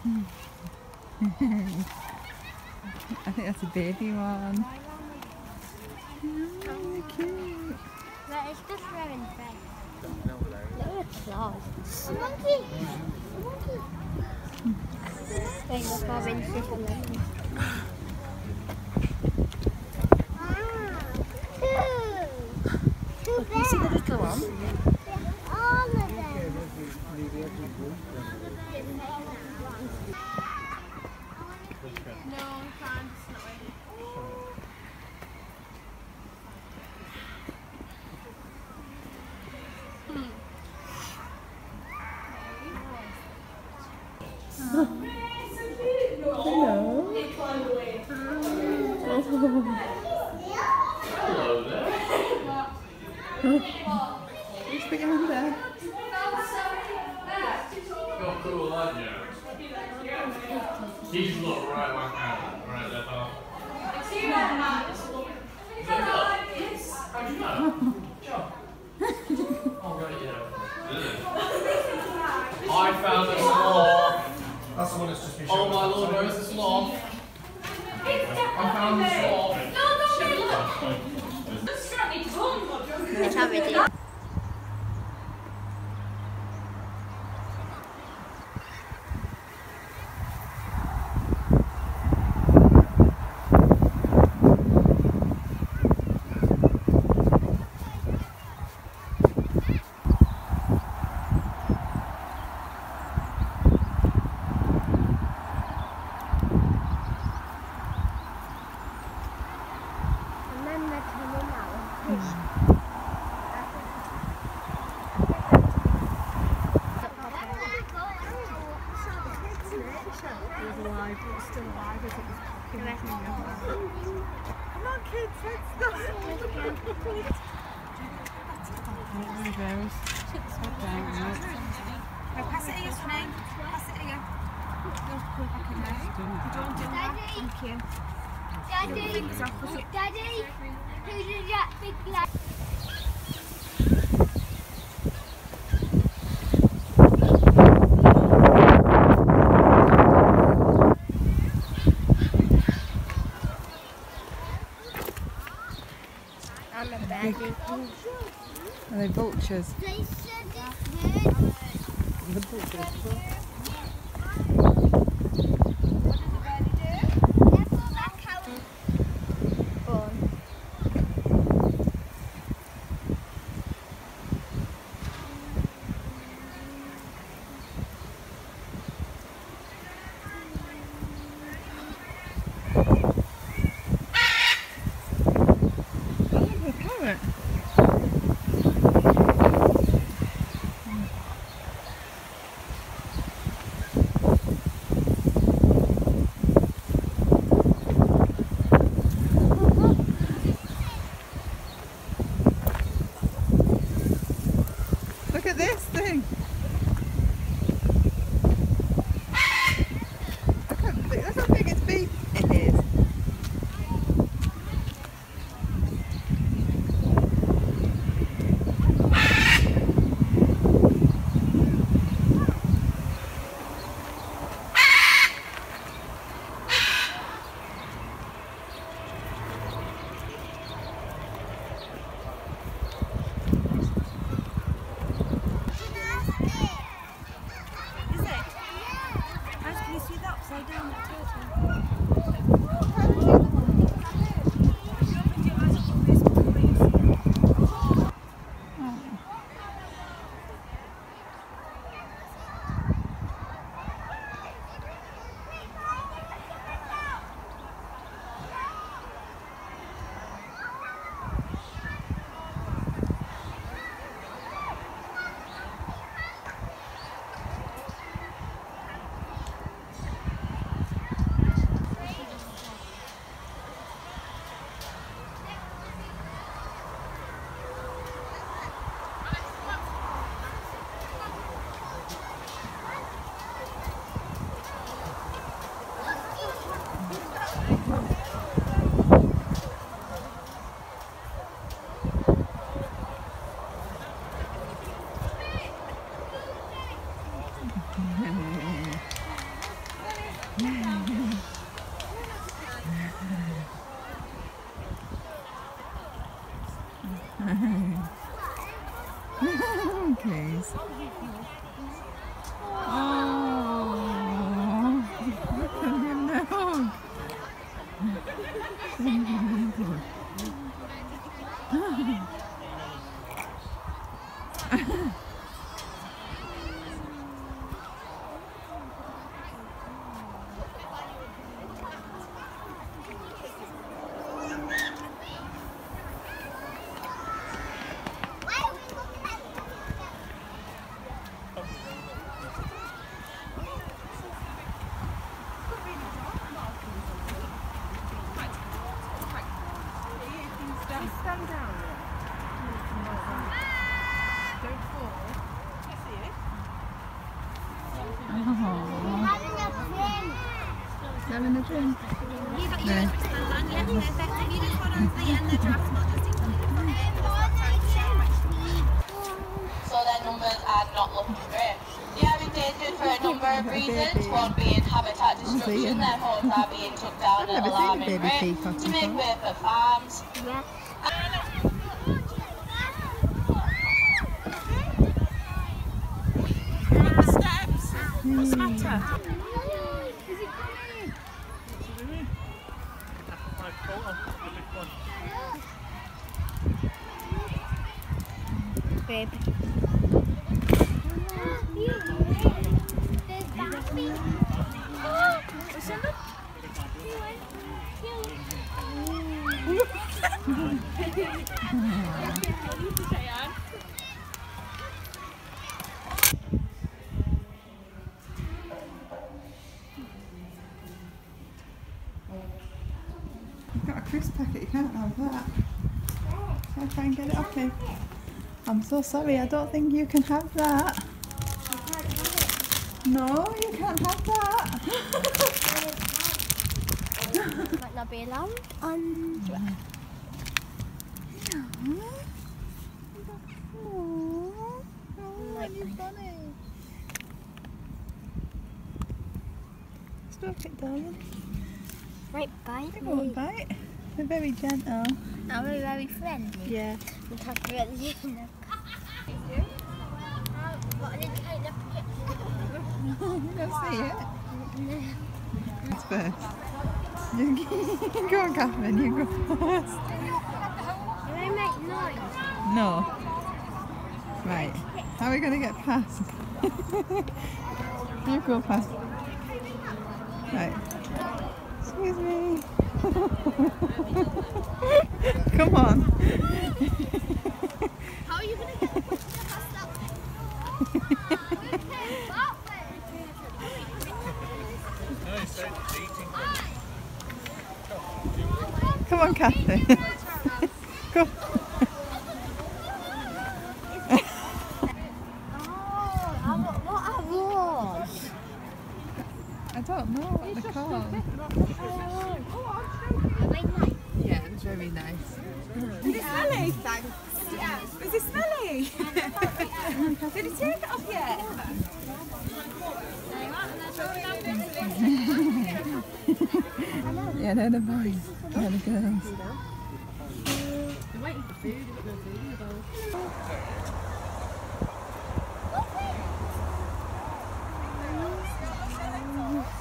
I think that's a baby one. Oh, cute. That is just wearing face. Look at claws. A monkey! A monkey! Wait, look, Robin, sit on them. Two! Two You see the little one? No, I can't. It's not ready. Hello. Just put your hand there. He's not right one hand, right left arm. How'd you know? Joe. Oh, right, yeah. I found a sloth. That's the one that's just been Oh my lord, where is the sloth? I found the sloth. Let's have it. And then they're coming out. Come on, kids, let's go. There goes. Sit down, right. Pass it here, Sonny. Pass it here. Just pull it back in there. You don't do that. Thank you. Daddy, Daddy, who did that big lad? I'm a baddie. Are they vultures? They said it's good. The vultures. Look at this. okay. On to the the draft will so their numbers are not looking great. They are endangered for a number of reasons, one being habitat destruction, their homes are being took down at never seen a alarming rate to make way for farms. Yeah. What's the matter? Babe. You've got a crisp packet, you can't have that. I'll try and get it off you. I'm so sorry, I don't think you can have that. No, you can't have that. Might not be allowed. Um, Oh, oh, you funny. Stop it, darling. Right by It won't bite. They're very gentle. Are we're very friendly? Yeah. We can't really know. But I didn't take the you don't see it. It's first. You go on, Catherine, you go first. Can I make noise? No. Right. How are we going to get past? you go past. Right. Excuse me. Come on. How are you going to get past that? Come on, Catherine. go. Oh, what are those? I don't know what they're called. Very nice. Yeah, it's very nice. Is it smelly? Thanks. Yeah. Is it smelly? Did he take it off yet? Yeah, they're the boys. They're the girls.